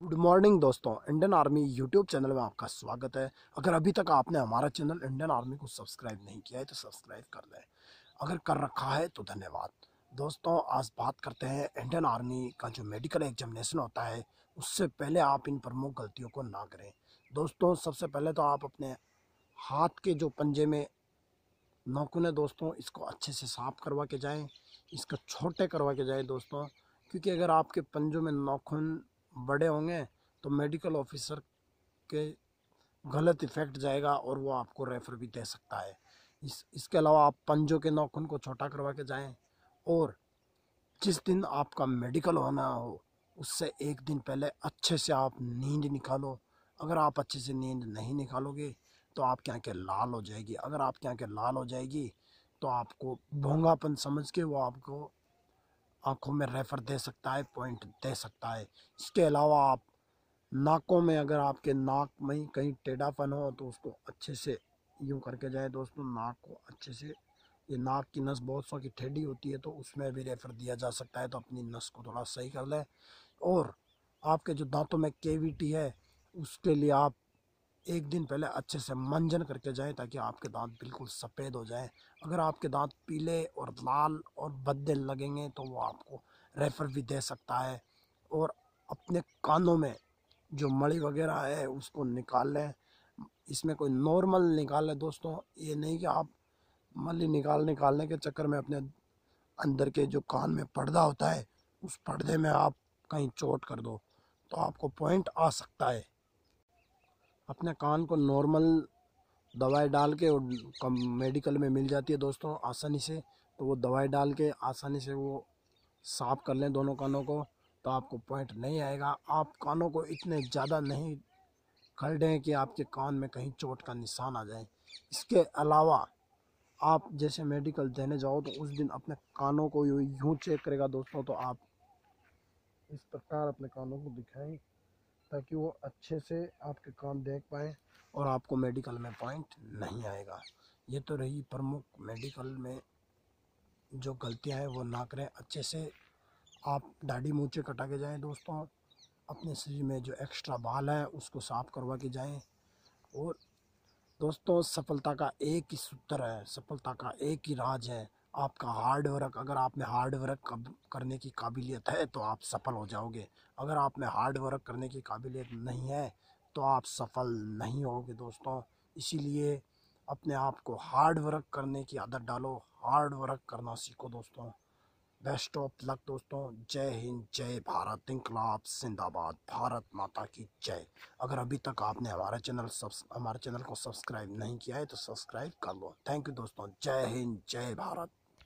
Good morning दोस्तों। Indian army YouTube channel में आपका स्वागत है। अगर अभी तक आपने हमारा चैनल इंडियन आर्मी को सब्सक्राइब नहीं किया है तो सब्सक्राइब कर लें। अगर कर रखा है तो धन्यवाद। दोस्तों, आज बात करते हैं इंडियन आर्मी का जो मेडिकल एग्जामिनेशन होता है, उससे पहले आप इन प्रमुख गलतियों को ना करें। दोस्तों, सबसे पहले तो आप अपने हाथ के जो पंजे में नाखून है दोस्तों, इसको अच्छे से साफ़ करवा के जाएँ। इसको छोटे करवा के जाएँ दोस्तों, क्योंकि अगर आपके पंजों में नाखून बड़े होंगे तो मेडिकल ऑफिसर के गलत इफ़ेक्ट जाएगा और वो आपको रेफ़र भी दे सकता है। इस, इसके अलावा आप पंजों के नाखून को छोटा करवा के जाएँ और जिस दिन आपका मेडिकल होना हो, उससे एक दिन पहले अच्छे से आप नींद निकालो। अगर आप अच्छे से नींद नहीं निकालोगे तो आपके के लाल हो जाएगी। अगर आपके के लाल हो जाएगी तो आपको भोंगापन समझ के वो आपको आँखों में रेफर दे सकता है, पॉइंट दे सकता है। इसके अलावा आप नाकों में अगर आपके नाक में कहीं टेढ़ापन हो तो उसको अच्छे से यूँ करके जाए दोस्तों, नाक को अच्छे से। ये नाक की नस बहुत सौ की टेढ़ी होती है तो उसमें भी रेफर दिया जा सकता है तो अपनी नस को थोड़ा सही कर लें। और आपके जो दांतों में केविटी है, उसके लिए आप एक दिन पहले अच्छे से मंजन करके जाएँ, ताकि आपके दांत बिल्कुल सफ़ेद हो जाएँ। अगर आपके दांत पीले और लाल और बदे लगेंगे तो वो आपको रेफ़र भी दे सकता है। और अपने कानों में जो मड़ी वगैरह है, उसको निकाल लें। इसमें कोई नॉर्मल निकाल लें दोस्तों। ये नहीं कि आप मली निकाल, निकालने के चक्कर में अपने अंदर के जो कान में पर्दा होता है, उस पर्दे में आप कहीं चोट कर दो तो आपको पॉइंट आ सकता है। अपने कान को नॉर्मल दवाई डाल के और कम मेडिकल में मिल जाती है दोस्तों आसानी से। तो वो दवाई डाल के आसानी से वो साफ़ कर लें दोनों कानों को तो आपको पॉइंट नहीं आएगा। आप कानों को इतने ज़्यादा नहीं कर दें कि आपके कान में कहीं चोट का निशान आ जाए। इसके अलावा आप जैसे मेडिकल देने जाओ तो उस दिन अपने कानों को यूँ चेक करेगा दोस्तों तो आप इस प्रकार अपने कानों को दिखाएँ। ताकि वो अच्छे से आपके काम देख पाएँ और आपको मेडिकल में पॉइंट नहीं आएगा। ये तो रही प्रमुख मेडिकल में जो गलतियाँ हैं, वो ना करें। अच्छे से आप दाढ़ी मूँचे कटा के जाएँ दोस्तों, अपने शरीर में जो एक्स्ट्रा बाल है, उसको साफ़ करवा के जाएँ। और दोस्तों, सफलता का एक ही सूत्र है, सफलता का एक ही राज है। आपका हार्ड वर्क अगर आप में हार्ड वर्क करने की काबिलियत है तो आप सफल हो जाओगे। अगर आप में हार्ड वर्क करने की काबिलियत नहीं है तो आप सफल नहीं होगे दोस्तों। इसीलिए अपने आप को हार्ड वर्क करने की आदत डालो। हार्ड वर्क करना सीखो दोस्तों। बेस्ट ऑफ़ लक दोस्तों। जय हिंद, जय भारत। इंकलाब जिंदाबाद। भारत माता की जय। अगर अभी तक आपने हमारा चैनल हमारे चैनल को सब्सक्राइब नहीं किया है तो सब्सक्राइब कर लो। थैंक यू दोस्तों। जय हिंद, जय भारत।